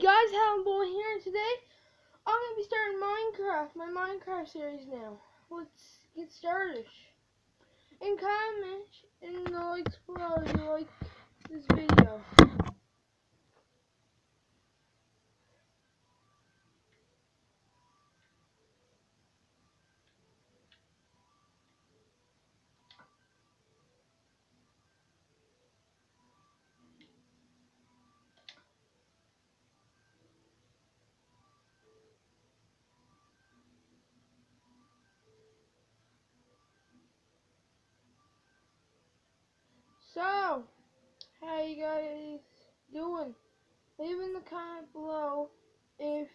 Hey guys, Howling Boy here, and today I'm gonna be starting Minecraft, my Minecraft series now. Let's get started. And comment in the likes below if you like this video. So, how you guys doing? Leave in the comment below if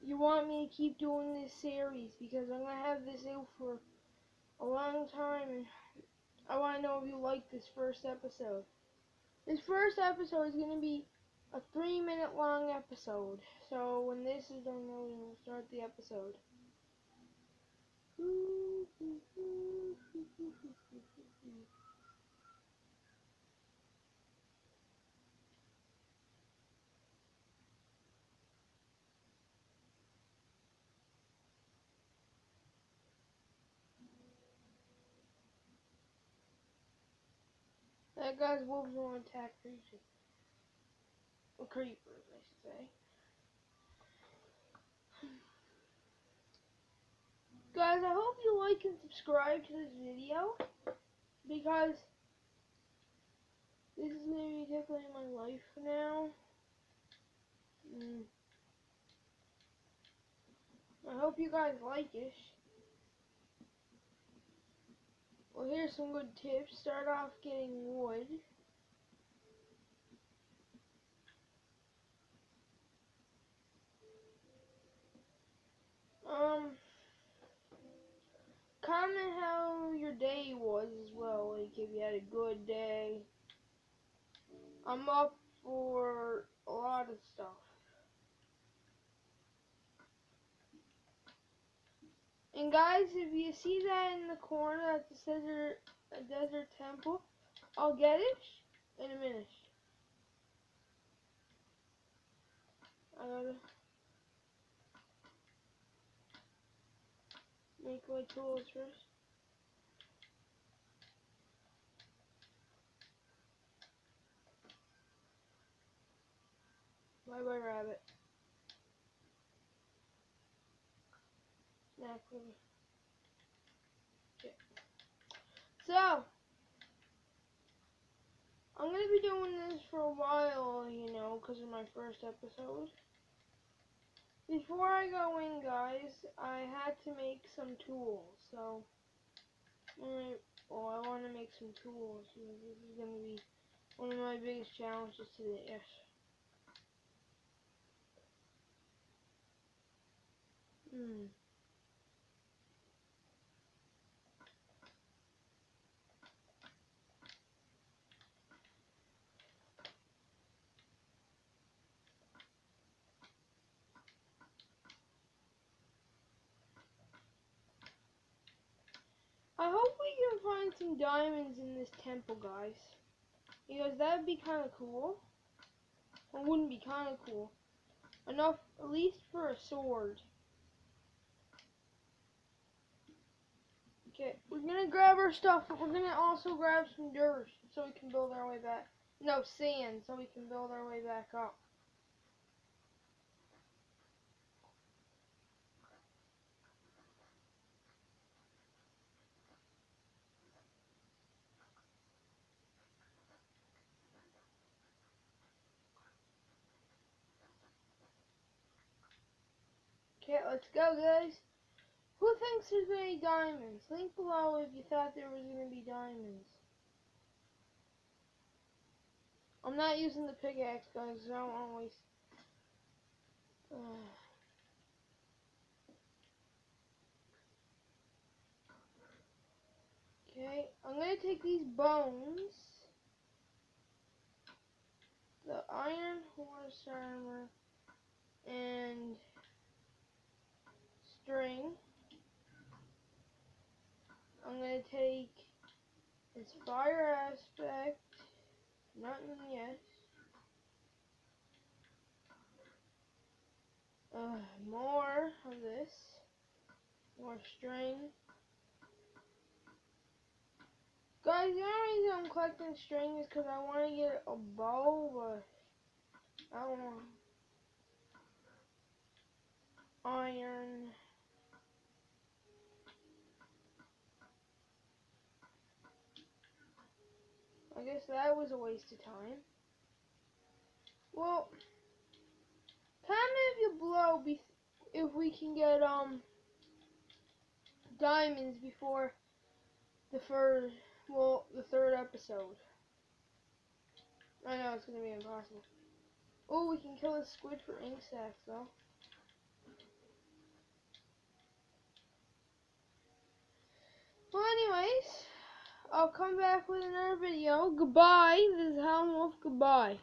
you want me to keep doing this series because I'm gonna have this out for a long time and I want to know if you like this first episode. This first episode is gonna be a three minute long episode. So when this is done, we'll start the episode. That guy's wolves will attack creatures. Or creepers, I should say. Guys, I hope you like and subscribe to this video because this is gonna be definitely my life now. Mm. I hope you guys like it. Well, here's some good tips. Start off getting wood. Um, comment how your day was as well. Like if you had a good day. I'm up for a lot of stuff. And guys, if you see that in the corner at the desert, a desert temple, I'll get it in a minute. I gotta make my tools first. Bye bye rabbit. Me. Okay. So I'm gonna be doing this for a while, you know, because of my first episode. Before I go in, guys, I had to make some tools. So, well, I want to make some tools. This is going to be one of my biggest challenges today. Hmm. I hope we can find some diamonds in this temple, guys. Because that would be kind of cool. It wouldn't be kind of cool. Enough, at least for a sword. Okay, we're gonna grab our stuff, but we're gonna also grab some dirt so we can build our way back. No, sand, so we can build our way back up. Okay, let's go, guys. Who thinks there's any diamonds? Link below if you thought there was going to be diamonds. I'm not using the pickaxe, guys, I don't want to waste... Uh. Okay, I'm going to take these bones, the iron horse armor, and string. I'm going to take this fire aspect, nothing yet. Uh, more of this. More string. Guys, the only reason I'm collecting string is because I want to get a bow, but I don't know. Iron. I guess that was a waste of time. Well, comment if you blow if we can get um diamonds before the first well the third episode. I know it's gonna be impossible. Oh, we can kill a squid for ink sacs though. Well, anyways, I'll come back with another video. Goodbye. This is Howlin' Wolf. Goodbye.